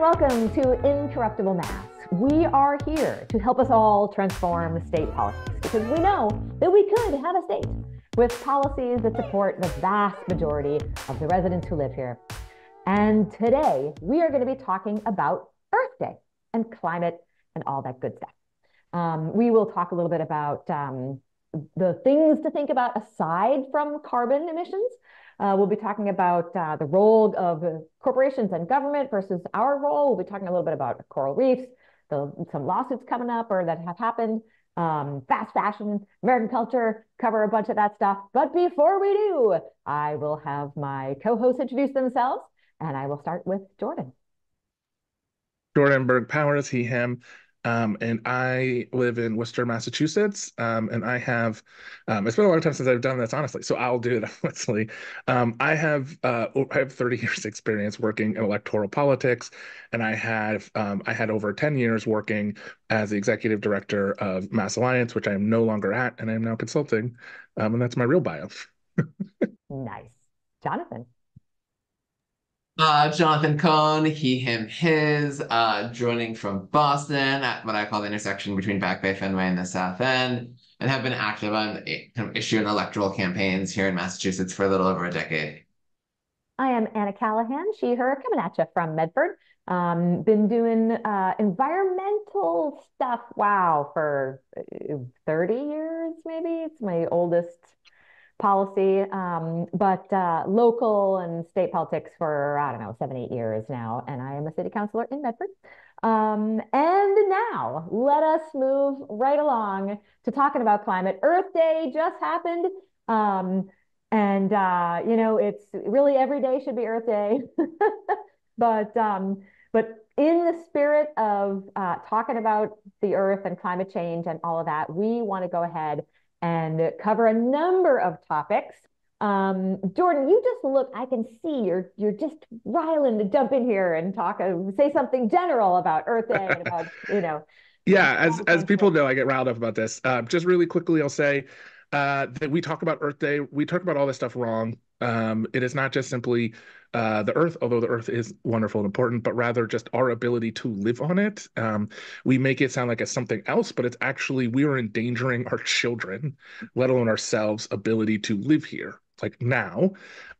welcome to Incorruptible Mass. We are here to help us all transform state politics because we know that we could have a state with policies that support the vast majority of the residents who live here. And today we are going to be talking about Earth Day and climate and all that good stuff. Um, we will talk a little bit about um, the things to think about aside from carbon emissions. Uh, we'll be talking about uh, the role of corporations and government versus our role. We'll be talking a little bit about coral reefs, the, some lawsuits coming up or that have happened, um, fast fashion, American culture, cover a bunch of that stuff. But before we do, I will have my co-hosts introduce themselves, and I will start with Jordan. Jordan Berg Powers, he, him. Um, and I live in Worcester, Massachusetts. Um, and I have, um, it's been a long time since I've done this, honestly. So I'll do it honestly. Um, I have, uh, I have 30 years experience working in electoral politics, and I have, um, I had over 10 years working as the executive director of Mass Alliance, which I am no longer at, and I am now consulting. Um, and that's my real bio. nice, Jonathan. Uh, Jonathan Cohn, he, him, his, uh, joining from Boston at what I call the intersection between Back Bay, Fenway, and the South End, and have been active on kind of issue and electoral campaigns here in Massachusetts for a little over a decade. I am Anna Callahan, she, her, coming at you from Medford. Um, been doing uh, environmental stuff, wow, for uh, 30 years, maybe. It's my oldest policy, um, but uh, local and state politics for, I don't know, seven, eight years now. And I am a city councilor in Medford. Um, and now let us move right along to talking about climate. Earth Day just happened. Um, and, uh, you know, it's really every day should be Earth Day. but, um, but in the spirit of uh, talking about the earth and climate change and all of that, we want to go ahead and cover a number of topics. Um, Jordan, you just look, I can see you're you're just riling to jump in here and talk, uh, say something general about Earth Day and about, you know. Yeah, as as people know, I get riled up about this. Uh, just really quickly, I'll say uh, that we talk about Earth Day. We talk about all this stuff wrong. Um, it is not just simply uh, the earth, although the earth is wonderful and important, but rather just our ability to live on it. Um, we make it sound like it's something else, but it's actually we are endangering our children, let alone ourselves, ability to live here like now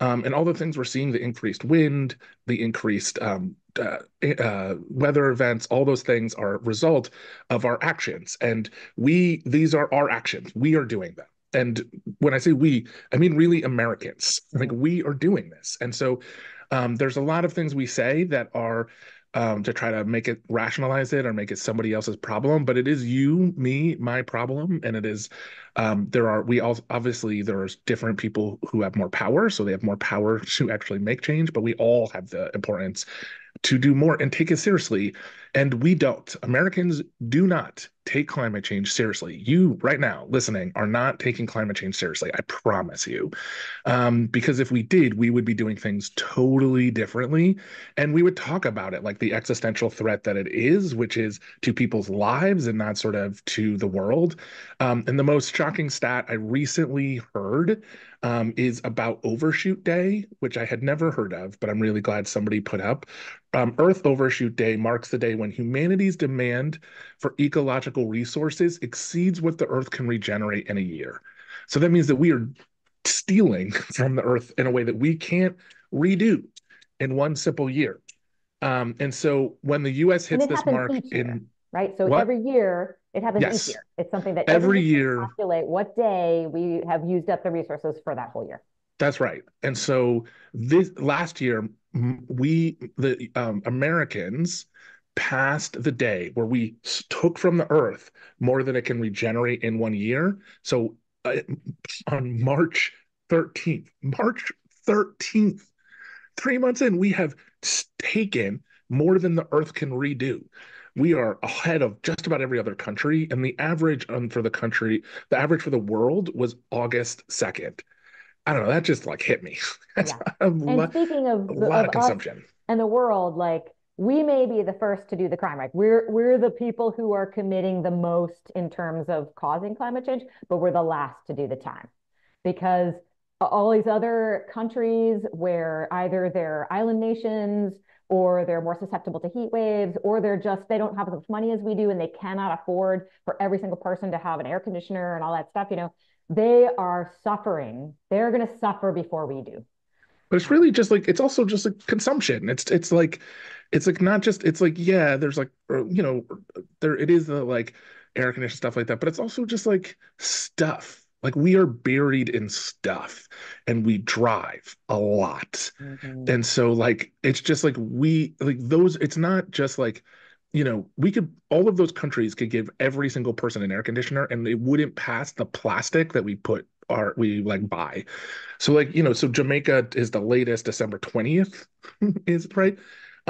um, and all the things we're seeing the increased wind the increased um, uh, uh, weather events all those things are a result of our actions and we these are our actions we are doing them and when I say we, I mean really Americans. Like we are doing this, and so um, there's a lot of things we say that are um, to try to make it rationalize it or make it somebody else's problem, but it is you, me, my problem, and it is um, there are we all obviously there's different people who have more power, so they have more power to actually make change, but we all have the importance to do more and take it seriously. And we don't. Americans do not take climate change seriously. You, right now, listening, are not taking climate change seriously. I promise you. Um, because if we did, we would be doing things totally differently. And we would talk about it like the existential threat that it is, which is to people's lives and not sort of to the world. Um, and the most shocking stat I recently heard um, is about Overshoot Day, which I had never heard of, but I'm really glad somebody put up. Um, Earth Overshoot Day marks the day when humanity's demand for ecological resources exceeds what the Earth can regenerate in a year. So that means that we are stealing from the Earth in a way that we can't redo in one simple year. Um, and so when the U.S. hits this mark in right, so what? every year it happens yes. each year. It's something that every year calculate what day we have used up the resources for that whole year. That's right. And so this last year, we the um, Americans passed the day where we took from the earth more than it can regenerate in one year. So uh, on March 13th, March 13th, three months in, we have taken more than the earth can redo we are ahead of just about every other country. And the average um, for the country, the average for the world was August 2nd. I don't know. That just like hit me. That's yeah. and lo- speaking of a lot of, of consumption and the world, like we may be the first to do the crime, right? We're we're the people who are committing the most in terms of causing climate change, but we're the last to do the time because all these other countries where either they're island nations or they're more susceptible to heat waves, or they're just, they don't have as much money as we do and they cannot afford for every single person to have an air conditioner and all that stuff, you know, they are suffering. They're going to suffer before we do. But it's really just like it's also just like consumption. It's it's like it's like not just it's like yeah, there's like you know there it is the like air conditioning stuff like that, but it's also just like stuff like we are buried in stuff and we drive a lot. Mm-hmm. And so like it's just like we like those it's not just like you know, we could all of those countries could give every single person an air conditioner and it wouldn't pass the plastic that we put our we like buy. So like, you know, so Jamaica is the latest December 20th is right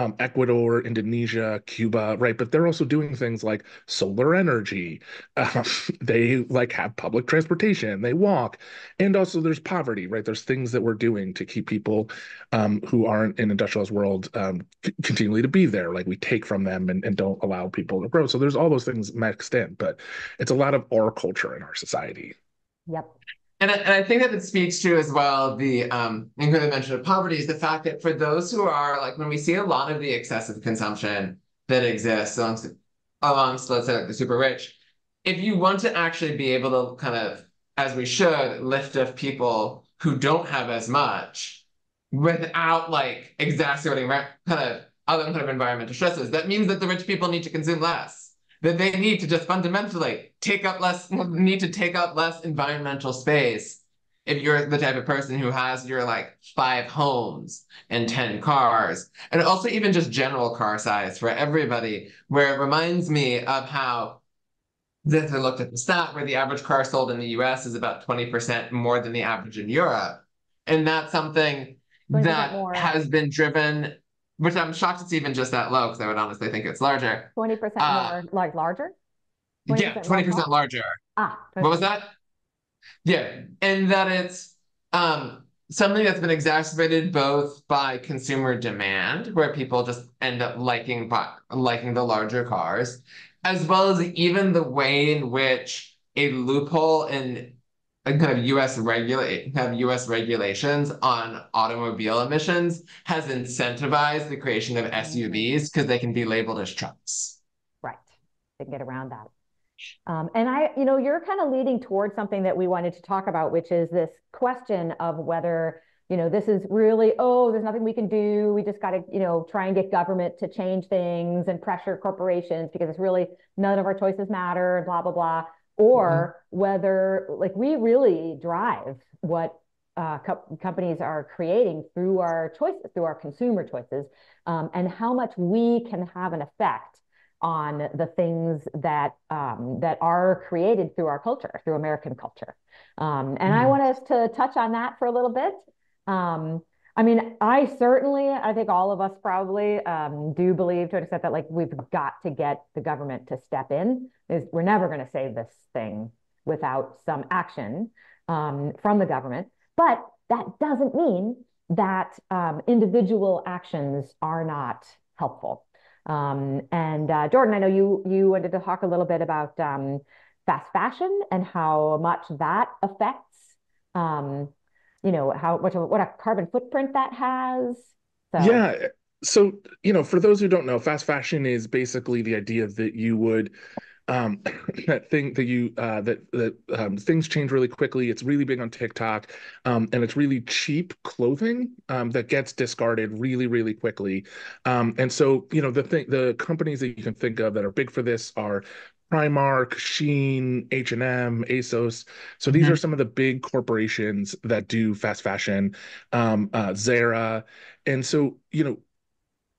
um, Ecuador, Indonesia, Cuba, right? But they're also doing things like solar energy. Um, they like have public transportation, they walk, and also there's poverty, right? There's things that we're doing to keep people um, who aren't in industrialized world um, c- continually to be there. Like we take from them and, and don't allow people to grow. So there's all those things mixed in, but it's a lot of our culture in our society. Yep. And I, and I think that it speaks to as well the um the mention of poverty is the fact that for those who are like when we see a lot of the excessive consumption that exists amongst amongst let's say like the super rich, if you want to actually be able to kind of as we should lift up people who don't have as much without like exacerbating kind of other kind of environmental stresses, that means that the rich people need to consume less that they need to just fundamentally take up less need to take up less environmental space if you're the type of person who has your like five homes and 10 cars and also even just general car size for everybody where it reminds me of how this I looked at the stat where the average car sold in the US is about 20% more than the average in Europe. And that's something that has been driven which I'm shocked it's even just that low because I would honestly think it's larger. 20% uh, more, like larger? 20% yeah, 20% larger. Ah, 20%. what was that? Yeah, and that it's um, something that's been exacerbated both by consumer demand, where people just end up liking liking the larger cars, as well as even the way in which a loophole in kind of U.S. regulate have U.S. regulations on automobile emissions has incentivized the creation of SUVs because they can be labeled as trucks. Right, they can get around that. Um, and I, you know, you're kind of leading towards something that we wanted to talk about, which is this question of whether you know this is really oh there's nothing we can do we just got to you know try and get government to change things and pressure corporations because it's really none of our choices matter blah blah blah or mm-hmm. whether like we really drive what uh, co- companies are creating through our choices, through our consumer choices, um, and how much we can have an effect on the things that um, that are created through our culture, through American culture. Um, and mm. I mm-hmm. want us to touch on that for a little bit. Um, I mean, I certainly, I think all of us probably um, do believe to an extent that like we've got to get the government to step in. Is we're never going to save this thing without some action um, from the government. But that doesn't mean that um, individual actions are not helpful. Um, and uh, Jordan, I know you you wanted to talk a little bit about um, fast fashion and how much that affects, um, you know, how what what a carbon footprint that has. So. Yeah. So you know, for those who don't know, fast fashion is basically the idea that you would um, that thing that you uh, that that um, things change really quickly. It's really big on TikTok, um, and it's really cheap clothing um, that gets discarded really really quickly. Um, and so you know the thing the companies that you can think of that are big for this are Primark, Shein, H&M, ASOS. So these mm-hmm. are some of the big corporations that do fast fashion, um, uh, Zara. And so, you know,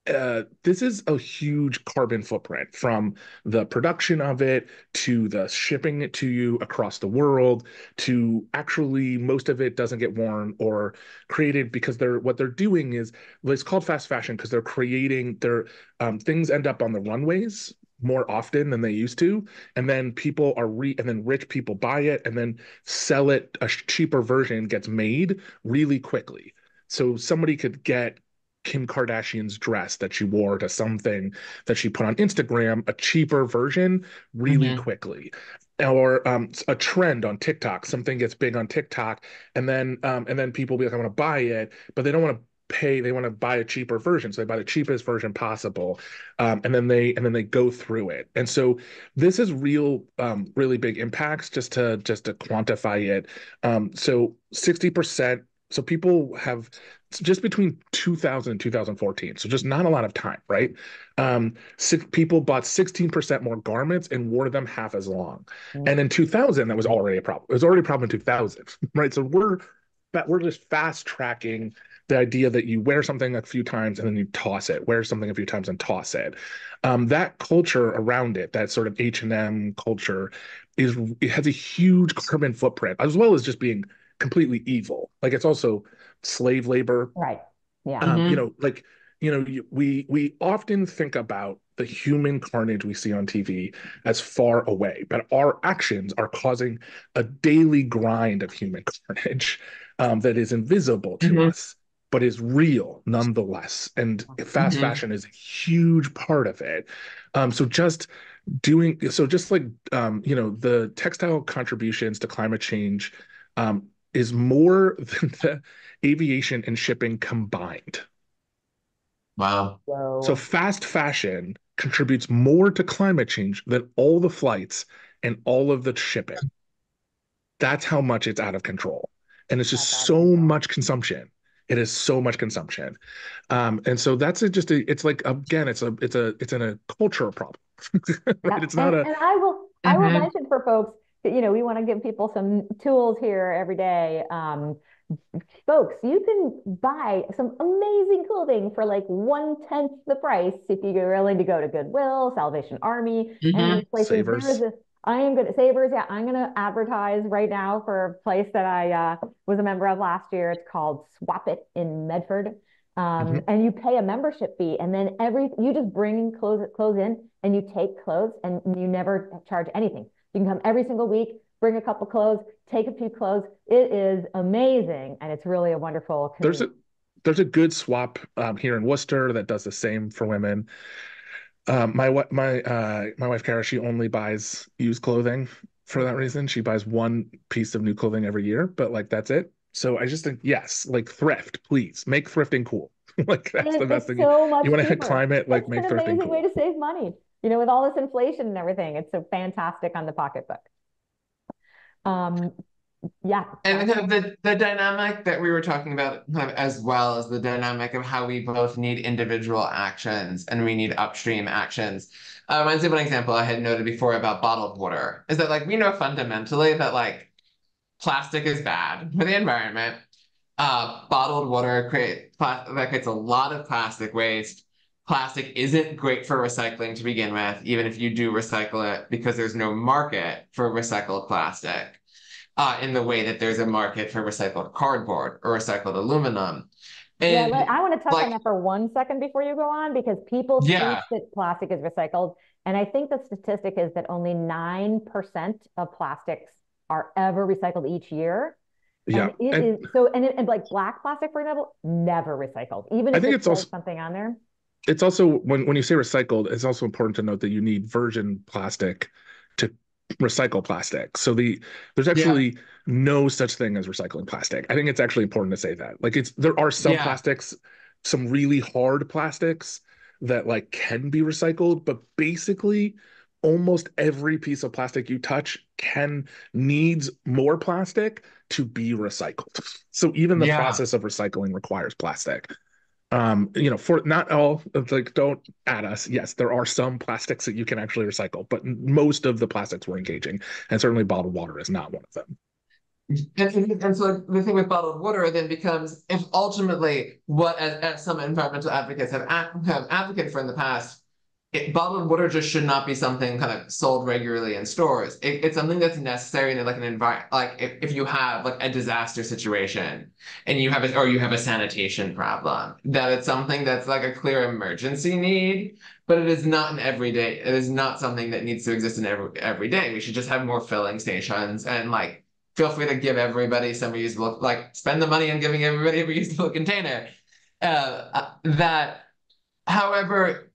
uh, this is a huge carbon footprint from the production of it to the shipping it to you across the world to actually most of it doesn't get worn or created because they're what they're doing is well, it's called fast fashion because they're creating their um, things end up on the runways more often than they used to and then people are re and then rich people buy it and then sell it a cheaper version gets made really quickly so somebody could get Kim Kardashian's dress that she wore to something that she put on Instagram, a cheaper version, really mm-hmm. quickly. Or um, a trend on TikTok, something gets big on TikTok, and then um, and then people be like, "I want to buy it," but they don't want to pay they want to buy a cheaper version so they buy the cheapest version possible um, and then they and then they go through it. And so this is real um, really big impacts just to just to quantify it. Um, so 60% so people have just between 2000 and 2014 so just not a lot of time right? Um six, people bought 16% more garments and wore them half as long. Mm-hmm. and in 2000 that was already a problem it was already a problem in 2000 right? So we're we're just fast tracking the idea that you wear something a few times and then you toss it wear something a few times and toss it. Um, that culture around it that sort of h&m culture is it has a huge carbon footprint as well as just being completely evil. Like it's also slave labor. Right. Yeah. Um, mm-hmm. you know like you know we we often think about the human carnage we see on TV as far away, but our actions are causing a daily grind of human carnage um, that is invisible to mm-hmm. us, but is real nonetheless. And fast mm-hmm. fashion is a huge part of it. Um, so just doing so, just like um, you know, the textile contributions to climate change um, is more than the aviation and shipping combined. Wow. So fast fashion contributes more to climate change than all the flights and all of the shipping. That's how much it's out of control. And it's just so much consumption. It is so much consumption. Um, and so that's a, just a, it's like, again, it's a, it's a, it's in a cultural problem, right? Yeah. It's not and, a. And I will, mm-hmm. I will mm-hmm. mention for folks that, you know, we want to give people some tools here every day. Um, folks, you can buy some amazing clothing for like one tenth the price if you're willing to go to Goodwill, Salvation Army, mm-hmm. and places. Savers. A, I am good at Savers. Yeah, I'm going to advertise right now for a place that I uh, was a member of last year. It's called Swap It in Medford. Um, mm-hmm. And you pay a membership fee, and then every you just bring clothes clothes in, and you take clothes, and you never charge anything. You can come every single week bring a couple clothes, take a few clothes. It is amazing, and it's really a wonderful. Community. There's a there's a good swap um, here in Worcester that does the same for women. Um, my my uh, my wife Kara, she only buys used clothing for that reason. She buys one piece of new clothing every year, but like that's it. So I just think yes, like thrift, please make thrifting cool. like that's the best thing. So you, you want to hit climate, like make thrifting amazing cool. way to save money. You know, with all this inflation and everything, it's so fantastic on the pocketbook. Um, yeah. And the, the dynamic that we were talking about as well as the dynamic of how we both need individual actions and we need upstream actions. Me of an example I had noted before about bottled water is that like we know fundamentally that like plastic is bad for the environment. Uh, bottled water create that creates a lot of plastic waste. Plastic isn't great for recycling to begin with, even if you do recycle it, because there's no market for recycled plastic uh, in the way that there's a market for recycled cardboard or recycled aluminum. And yeah, I want to touch like, on that for one second before you go on because people yeah. think that plastic is recycled. And I think the statistic is that only 9% of plastics are ever recycled each year. Yeah. And it and, is so and, it, and like black plastic, for example, never recycled. Even I think it's also something on there. It's also when when you say recycled, it's also important to note that you need virgin plastic to recycle plastic. So the there's actually yeah. no such thing as recycling plastic. I think it's actually important to say that. Like it's there are some yeah. plastics, some really hard plastics that like can be recycled, but basically almost every piece of plastic you touch can needs more plastic to be recycled. So even the yeah. process of recycling requires plastic um you know for not all like don't add us. Yes there are some plastics that you can actually recycle but most of the plastics we're engaging and certainly bottled water is not one of them. And, and so the thing with bottled water then becomes if ultimately what as, as some environmental advocates have, have advocated for in the past it, bottled water just should not be something kind of sold regularly in stores. It, it's something that's necessary in like an environment, like if, if you have like a disaster situation and you have a, or you have a sanitation problem, that it's something that's like a clear emergency need, but it is not an everyday, it is not something that needs to exist in every, every day. We should just have more filling stations and like, feel free to give everybody some reusable, like spend the money on giving everybody a reusable container. Uh, uh that, however,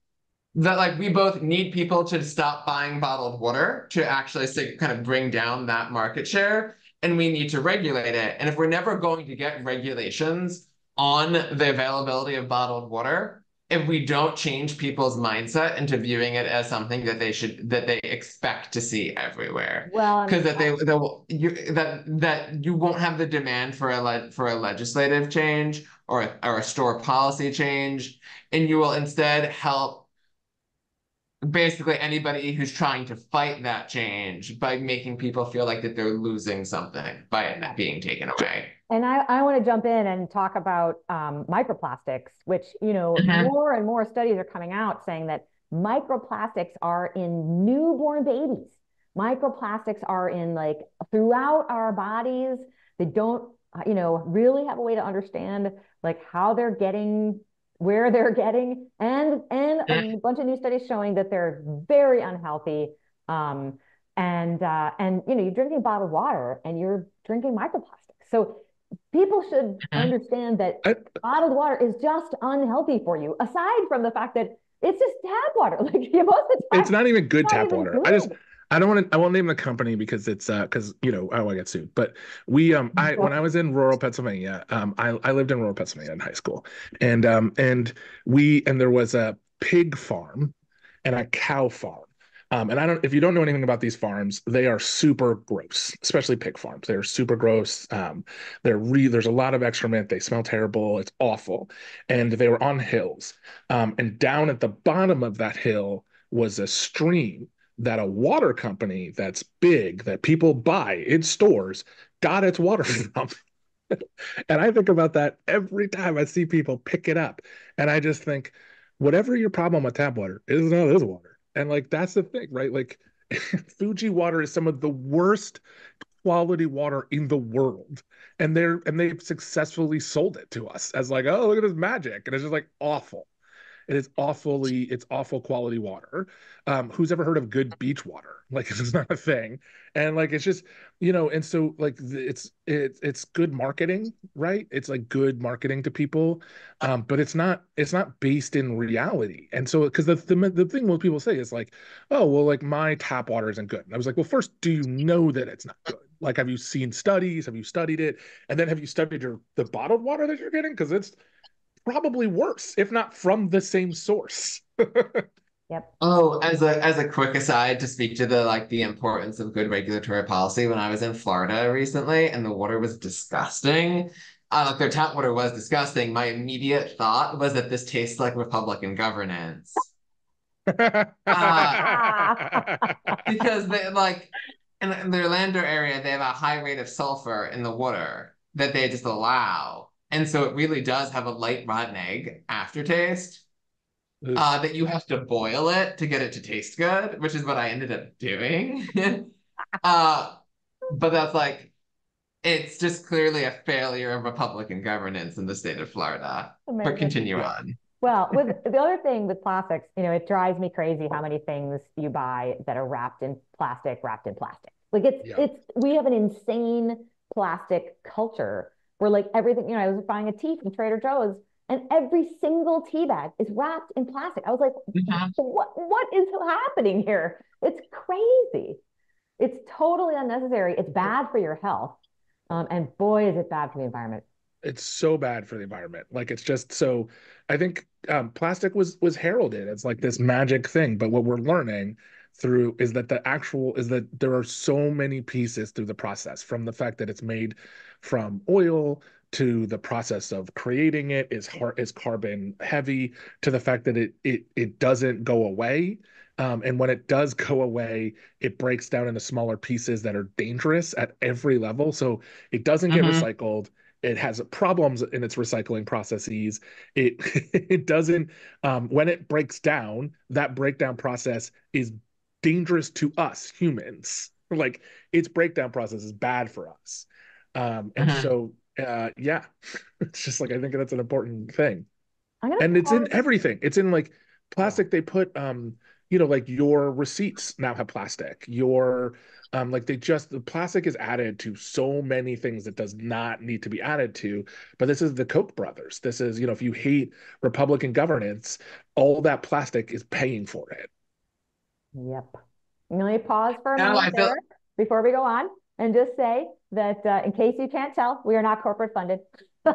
that like we both need people to stop buying bottled water to actually kind of bring down that market share and we need to regulate it. And if we're never going to get regulations on the availability of bottled water if we don't change people's mindset into viewing it as something that they should that they expect to see everywhere. Well, because that they you that that you won't have the demand for a le- for a legislative change or a, or a store policy change and you will instead help basically anybody who's trying to fight that change by making people feel like that they're losing something by it not being taken away And I, I want to jump in and talk about um, microplastics, which, you know, Mhm. more and more studies are coming out saying that microplastics are in newborn babies. Microplastics are in like throughout our bodies. They don't, uh, you know, really have a way to understand like how they're getting, where they're getting, and and a bunch of new studies showing that they're very unhealthy. Um, and uh, and you know, you're drinking bottled water and you're drinking microplastics. So people should understand that I- bottled water is just unhealthy for you, aside from the fact that it's just tap water. Like most of the time, It's not even good not tap even water. I just good. I don't want to I won't name the company because it's uh because you know I want to get sued. But we um I when I was in rural Pennsylvania, um I, I lived in rural Pennsylvania in high school. And um and we and there was a pig farm and a cow farm. Um, and I don't if you don't know anything about these farms, they are super gross, especially pig farms. They're super gross. Um, they're re there's a lot of excrement, they smell terrible, it's awful. And they were on hills. Um, and down at the bottom of that hill was a stream that a water company that's big that people buy in stores got its water from. and I think about that every time I see people pick it up. And I just think, whatever your problem with tap water is not this water. And like that's the thing, right? Like Fiji water is some of the worst quality water in the world. And they're and they've successfully sold it to us as like, oh, look at this magic. And it's just like awful. It is awfully, it's awful quality water. Um, who's ever heard of good beach water? Like it's not a thing. And like it's just, you know, and so like it's it's it's good marketing, right? It's like good marketing to people. Um, but it's not it's not based in reality. And so because the, the the thing most people say is like, oh, well, like my tap water isn't good. And I was like, well, first, do you know that it's not good? Like, have you seen studies? Have you studied it? And then have you studied your the bottled water that you're getting? Because it's probably worse, if not from the same source. Yep. Oh, as a as a quick aside to speak to the like the importance of good regulatory policy, when I was in Florida recently and the water was disgusting, uh, like their tap water was disgusting, my immediate thought was that this tastes like Republican governance. Because they like in, in the Orlando area, they have a high rate of sulfur in the water that they just allow. And so it really does have a light rotten egg aftertaste uh, that you have to boil it to get it to taste good, which is what I ended up doing. uh, but that's like, it's just clearly a failure of Republican governance in the state of Florida. But continue on. Well, with the other thing with plastics, you know, it drives me crazy how many things you buy that are wrapped in plastic, wrapped in plastic. Like it's Yeah. it's we have an insane plastic culture where like everything, you know, I was buying a tea from Trader Joe's and every single tea bag is wrapped in plastic. I was like, Mhm. what what is happening here? It's crazy. It's totally unnecessary. It's bad for your health. Um, and boy, is it bad for the environment. it's so bad for the environment. Like it's just so I think um, plastic was was heralded as like this magic thing, but what we're learning through is that the actual is that there are so many pieces through the process from the fact that it's made from oil to the process of creating it is hard is carbon heavy to the fact that it it it doesn't go away. Um, and when it does go away it breaks down into smaller pieces that are dangerous at every level. So it doesn't get Mhm. recycled. It has problems in its recycling processes. It it doesn't um, when it breaks down that breakdown process is dangerous to us humans. Like its breakdown process is bad for us. Um, and Mhm. so uh, yeah it's just like i think that's an important thing. I'm and it's in pause- everything. It's in like plastic they put um you know like your receipts now have plastic. Your um like they just the plastic is added to so many things that does not need to be added to. But this is the koch brothers. This is you know if you hate republican governance all that plastic is paying for it Yep. Let me pause for a No, moment feel- before we go on and just say that uh, in case you can't tell, we are not corporate funded.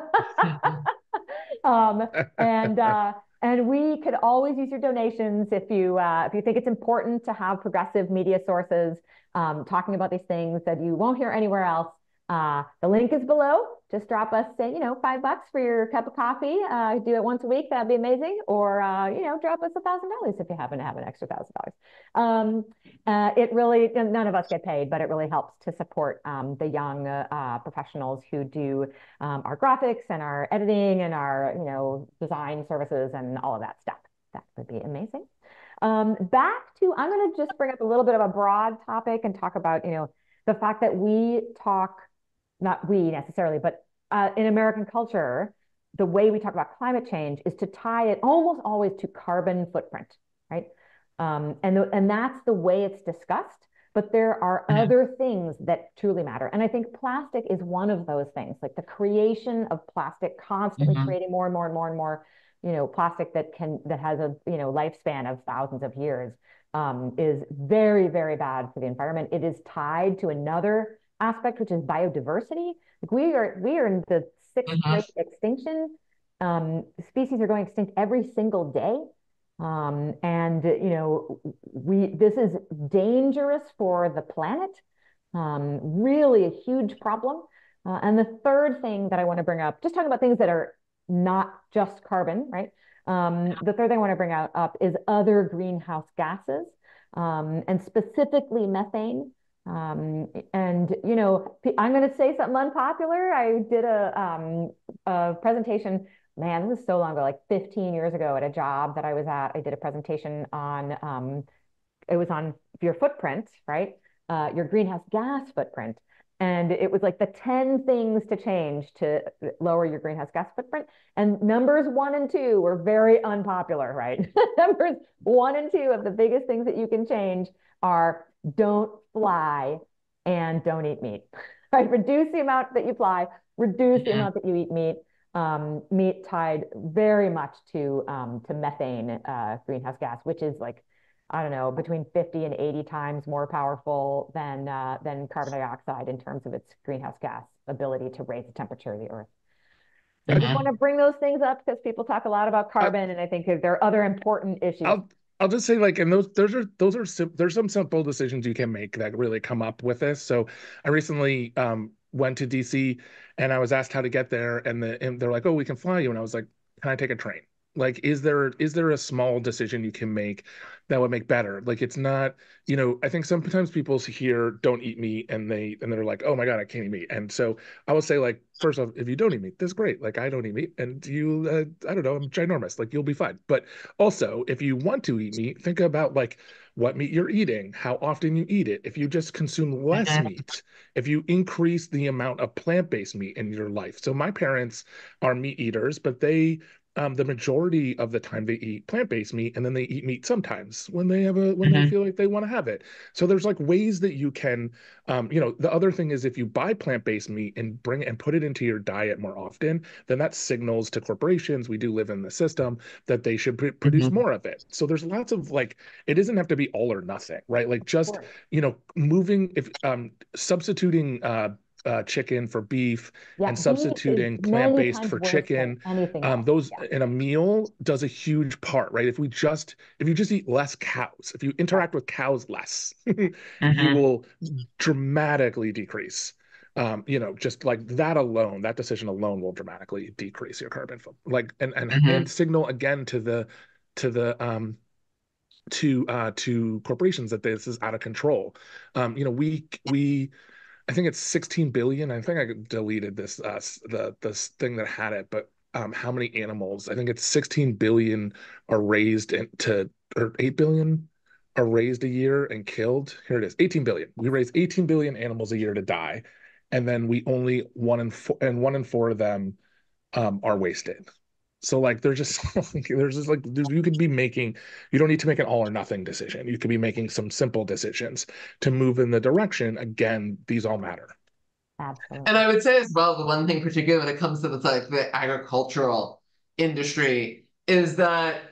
um, and uh, and we could always use your donations if you uh, if you think it's important to have progressive media sources um, talking about these things that you won't hear anywhere else. Uh, the link is below. Just drop us, say, you know, five bucks for your cup of coffee. Uh, do it once a week. That'd be amazing. Or, uh, you know, drop us a thousand dollars if you happen to have an extra thousand dollars. Um, uh, it really, none of us get paid, but it really helps to support um, the young uh, professionals who do um, our graphics and our editing and our, you know, design services and all of that stuff. That would be amazing. Um, back to, I'm going to just bring up a little bit of a broad topic and talk about, you know, the fact that we talk not we necessarily, but uh, in American culture, the way we talk about climate change is to tie it almost always to carbon footprint, right? Um, and, the, and that's the way it's discussed. But there are mm-hmm. other things that truly matter. And I think plastic is one of those things, like the creation of plastic, constantly mm-hmm. creating more and more and more and more, you know, plastic that can, that has a, you know, lifespan of thousands of years um, is very, very bad for the environment. It is tied to another aspect, which is biodiversity. Like we are we are in the 6th mm-hmm. extinction. Um, species are going extinct every single day. Um, and you know, we this is dangerous for the planet. Um, really a huge problem. Uh, and the third thing that I want to bring up, just talking about things that are not just carbon, right? Um, the third thing I want to bring out up is other greenhouse gases, um, and specifically methane. Um, and you know, I'm going to say something unpopular. I did a, um, a presentation. Man, this was so long ago, like 15 years ago, at a job that I was at. I did a presentation on. Um, it was on your footprint, right? Uh, your greenhouse gas footprint. And it was like the 10 things to change to lower your greenhouse gas footprint. And numbers one and two were very unpopular, right? numbers one and two of the biggest things that you can change are don't fly and don't eat meat. Right? Reduce the amount that you fly, reduce the amount that you eat meat. Um, meat tied very much to um, to methane uh, greenhouse gas, which is like I don't know between 50 and 80 times more powerful than uh, than carbon dioxide in terms of its greenhouse gas ability to raise the temperature of the earth. So I just want to bring those things up because people talk a lot about carbon, and I think there are other important issues. I'll, I'll just say like, and those those are those are there's some simple decisions you can make that really come up with this. So I recently um, went to DC and I was asked how to get there, and the and they're like, oh, we can fly you, and I was like, can I take a train? Like is there is there a small decision you can make that would make better? Like it's not you know i think sometimes people hear don't eat meat and they and they're like oh my god i can't eat meat. And so i would say like first off if you don't eat meat that's great. Like i don't eat meat and you uh, i don't know i'm ginormous. Like you'll be fine. But also if you want to eat meat think about like what meat you're eating how often you eat it. If you just consume less meat if you increase the amount of plant-based meat in your life. So my parents are meat eaters but they um, the majority of the time they eat plant-based meat and then they eat meat sometimes when they have a when mm-hmm. they feel like they want to have it so there's like ways that you can um, you know the other thing is if you buy plant-based meat and bring it and put it into your diet more often then that signals to corporations we do live in the system that they should pr- produce mm-hmm. more of it so there's lots of like it doesn't have to be all or nothing right like just you know moving if um substituting uh uh, chicken for beef yeah, and substituting plant-based for chicken um, those yeah. in a meal does a huge part right if we just if you just eat less cows if you interact with cows less mm-hmm. you will dramatically decrease um, you know, just like that alone, that decision alone will dramatically decrease your carbon footprint. Like and and, mm-hmm. and signal again to the to the um to uh to corporations that this is out of control. Um, you know, we we I think it's 16 billion. I think I deleted this uh, the this thing that had it, but um, how many animals? I think it's 16 billion are raised into or 8 billion are raised a year and killed. Here it is, 18 billion. We raise 18 billion animals a year to die, and then we only one in four and one in four of them um, are wasted. So like there's just there's just like you could be making you don't need to make an all or nothing decision. You could be making some simple decisions to move in the direction. Again, these all matter. Absolutely. And I would say as well, the one thing particularly when it comes to the like the agricultural industry is that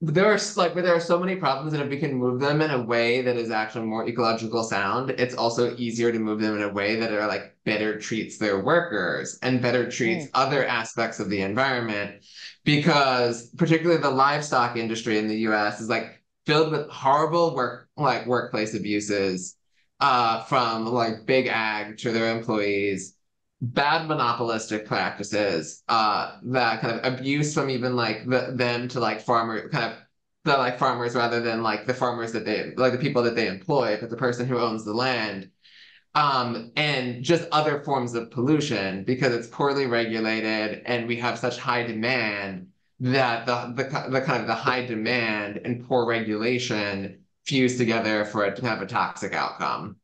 there are like where there are so many problems and if we can move them in a way that is actually more ecological sound, it's also easier to move them in a way that are like better treats their workers and better treats mm. other aspects of the environment. Because particularly the livestock industry in the US is like filled with horrible work like workplace abuses uh from like big ag to their employees bad monopolistic practices, uh, that kind of abuse from even like the, them to like farmer kind of the like farmers rather than like the farmers that they like the people that they employ, but the person who owns the land. Um, and just other forms of pollution because it's poorly regulated and we have such high demand that the, the, the kind of the high demand and poor regulation fuse together for it to have a toxic outcome.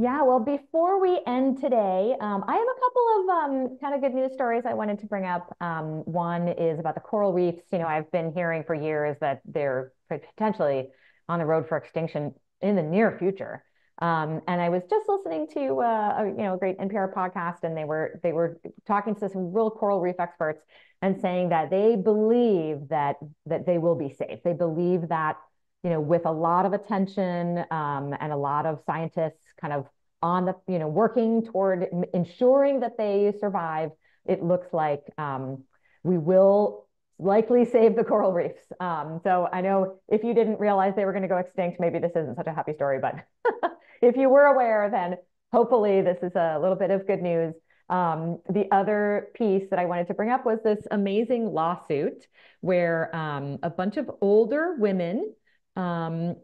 Yeah, well, before we end today, um, I have a couple of um, kind of good news stories I wanted to bring up. Um, one is about the coral reefs. You know, I've been hearing for years that they're potentially on the road for extinction in the near future. Um, and I was just listening to uh, a, you know a great NPR podcast, and they were they were talking to some real coral reef experts and saying that they believe that that they will be safe. They believe that you know with a lot of attention um, and a lot of scientists kind of on the, you know, working toward ensuring that they survive, it looks like um, we will likely save the coral reefs. Um, so I know if you didn't realize they were going to go extinct, maybe this isn't such a happy story, but if you were aware, then hopefully this is a little bit of good news. Um, the other piece that I wanted to bring up was this amazing lawsuit where um, a bunch of older women um,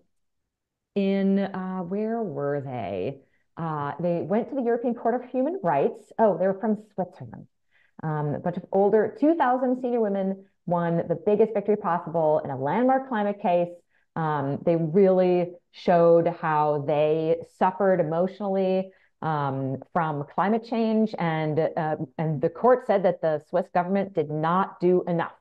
in uh, where were they? Uh, they went to the European Court of Human Rights. Oh, they were from Switzerland. Um, a bunch of older 2,000 senior women won the biggest victory possible in a landmark climate case. Um, they really showed how they suffered emotionally um, from climate change, and uh, and the court said that the Swiss government did not do enough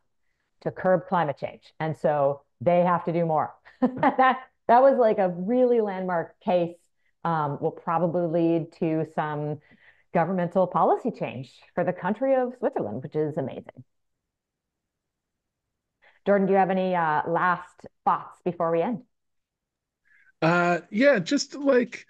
to curb climate change, and so they have to do more. that that was like a really landmark case. Um, will probably lead to some governmental policy change for the country of Switzerland, which is amazing. Jordan, do you have any uh, last thoughts before we end? Uh, yeah, just like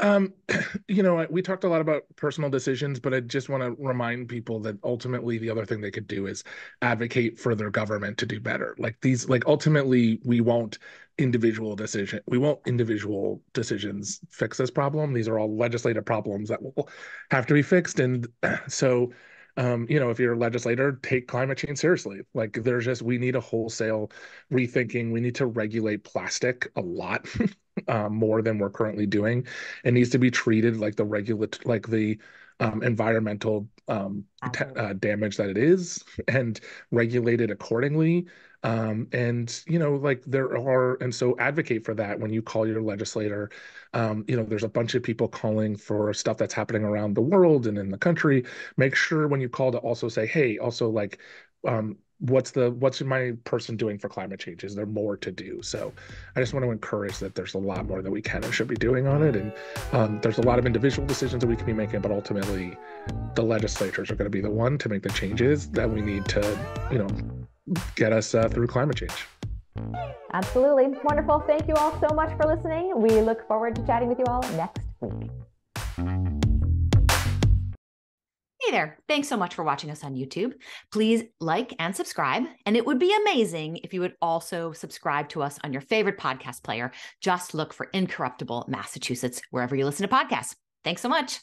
um, you know, we talked a lot about personal decisions, but I just want to remind people that ultimately the other thing they could do is advocate for their government to do better. Like these, like ultimately, we won't individual decision, we won't individual decisions fix this problem. These are all legislative problems that will have to be fixed, and so um, you know, if you're a legislator, take climate change seriously. Like there's just we need a wholesale rethinking. We need to regulate plastic a lot um, more than we're currently doing. It needs to be treated like the regulate like the um, environmental um, t- uh, damage that it is and regulated accordingly. Um, and you know, like there are, and so advocate for that when you call your legislator. Um, you know, there's a bunch of people calling for stuff that's happening around the world and in the country. Make sure when you call to also say, hey, also like um, what's the what's my person doing for climate change? Is there more to do? So i just want to encourage that there's a lot more that we can and should be doing on it. And um, there's a lot of individual decisions that we can be making but ultimately the legislatures are going to be the one to make the changes that we need to you know get us uh, through climate change. Absolutely. Wonderful. Thank you all so much for listening. We look forward to chatting with you all next week Hey there. Thanks so much for watching us on YouTube. Please like and subscribe. And it would be amazing if you would also subscribe to us on your favorite podcast player. Just look for Incorruptible Massachusetts wherever you listen to podcasts. Thanks so much.